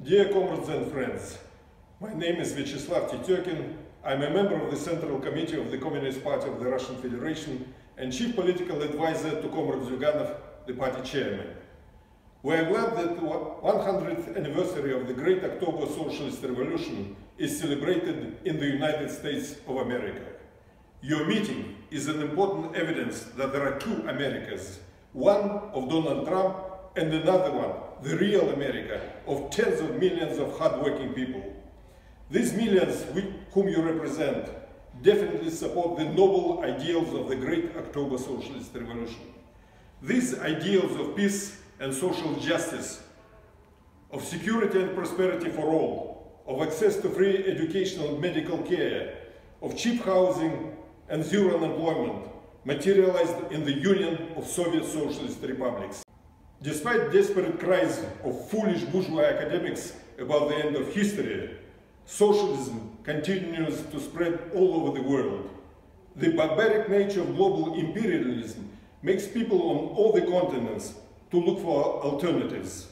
Dear comrades and friends, my name is Vyacheslav Tetekin. I'm a member of the Central Committee of the Communist Party of the Russian Federation and Chief Political Advisor to Comrade Zyuganov, the party chairman. We are glad that the 100th anniversary of the Great October Socialist Revolution is celebrated in the United States of America. Your meeting is an important evidence that there are two Americas, one of Donald Trump and another one, the real America, of tens of millions of hardworking people. These millions whom you represent definitely support the noble ideals of the great October Socialist Revolution. These ideals of peace and social justice, of security and prosperity for all, of access to free educational and medical care, of cheap housing and zero unemployment, materialized in the Union of Soviet Socialist Republics. Despite desperate cries of foolish bourgeois academics about the end of history, socialism continues to spread all over the world. The barbaric nature of global imperialism makes people on all the continents to look for alternatives.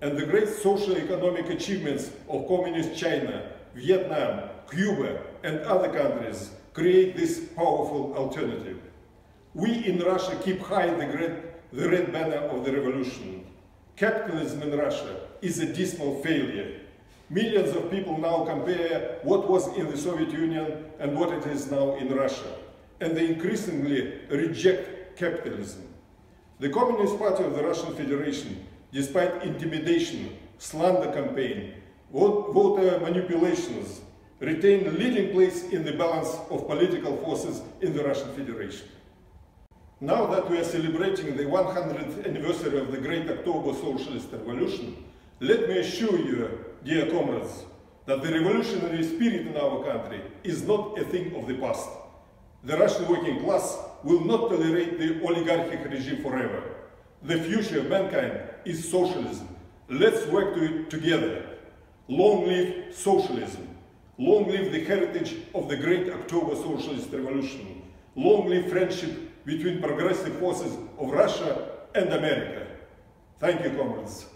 And the great socio-economic achievements of communist China, Vietnam, Cuba, and other countries create this powerful alternative. We in Russia keep high the red, the red banner of the revolution. Capitalism in Russia is a dismal failure. Millions of people now compare what was in the Soviet Union and what it is now in Russia. And they increasingly reject capitalism. The Communist Party of the Russian Federation, despite intimidation, slander campaign, voter manipulations, retain a leading place in the balance of political forces in the Russian Federation. Now that we are celebrating the 100th anniversary of the Great October Socialist Revolution, let me assure you, dear comrades, that the revolutionary spirit in our country is not a thing of the past. The Russian working class will not tolerate the oligarchic regime forever. The future of mankind is socialism. Let's work to it together. Long live socialism. Long live the heritage of the great October Socialist Revolution. Long live friendship between progressive forces of Russia and America. Thank you, comrades.